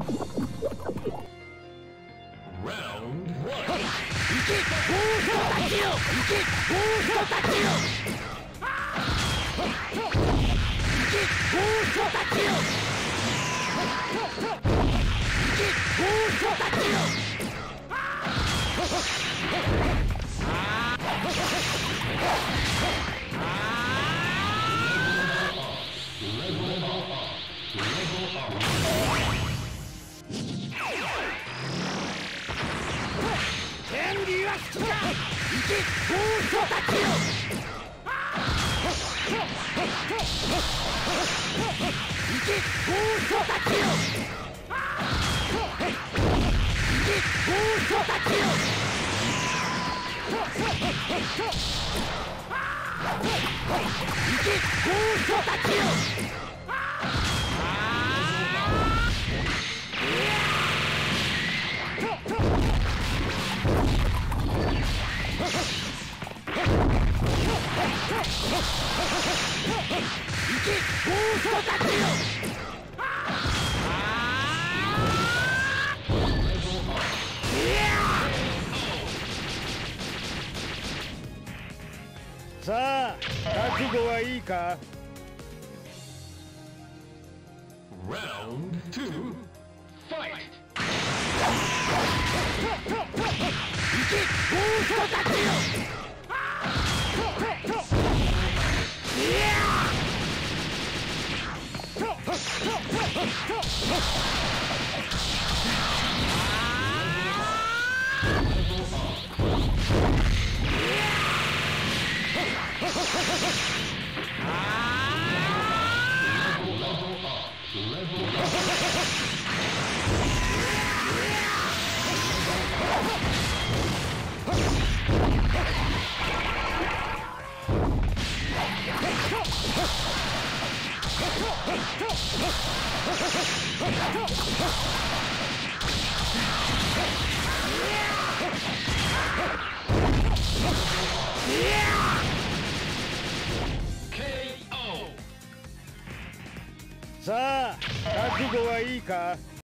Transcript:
Go! Go! さあ覚悟はいいか Round two, fight! Ah! さあ覚悟はいいか？